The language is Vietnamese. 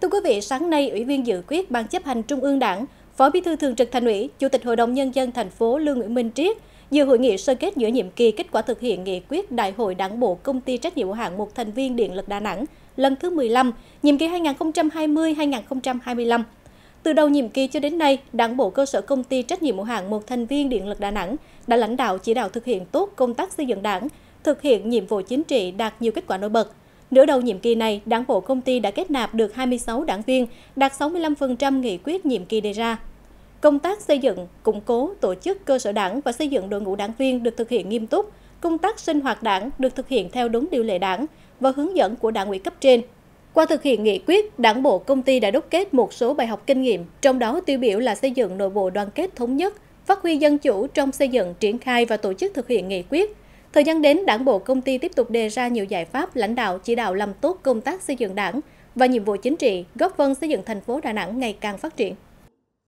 Thưa quý vị, sáng nay, Ủy viên dự quyết Ban chấp hành Trung ương Đảng, Phó Bí thư Thường trực Thành ủy, Chủ tịch Hội đồng Nhân dân thành phố Lương Nguyễn Minh Triết dự hội nghị sơ kết giữa nhiệm kỳ kết quả thực hiện nghị quyết Đại hội Đảng bộ Công ty trách nhiệm hữu hạn một thành viên Điện lực Đà Nẵng lần thứ 15, nhiệm kỳ 2020-2025. Từ đầu nhiệm kỳ cho đến nay, Đảng bộ cơ sở công ty trách nhiệm hữu hạn một thành viên Điện lực Đà Nẵng đã lãnh đạo chỉ đạo thực hiện tốt công tác xây dựng Đảng, thực hiện nhiệm vụ chính trị đạt nhiều kết quả nổi bật. Nửa đầu nhiệm kỳ này, Đảng bộ công ty đã kết nạp được 26 đảng viên, đạt 65% nghị quyết nhiệm kỳ đề ra. Công tác xây dựng, củng cố, tổ chức cơ sở đảng và xây dựng đội ngũ đảng viên được thực hiện nghiêm túc, công tác sinh hoạt đảng được thực hiện theo đúng điều lệ đảng và hướng dẫn của đảng ủy cấp trên. Qua thực hiện nghị quyết, đảng bộ công ty đã đúc kết một số bài học kinh nghiệm, trong đó tiêu biểu là xây dựng nội bộ đoàn kết thống nhất, phát huy dân chủ trong xây dựng, triển khai và tổ chức thực hiện nghị quyết. Thời gian đến, đảng bộ công ty tiếp tục đề ra nhiều giải pháp lãnh đạo chỉ đạo làm tốt công tác xây dựng đảng và nhiệm vụ chính trị, góp phần xây dựng thành phố Đà Nẵng ngày càng phát triển.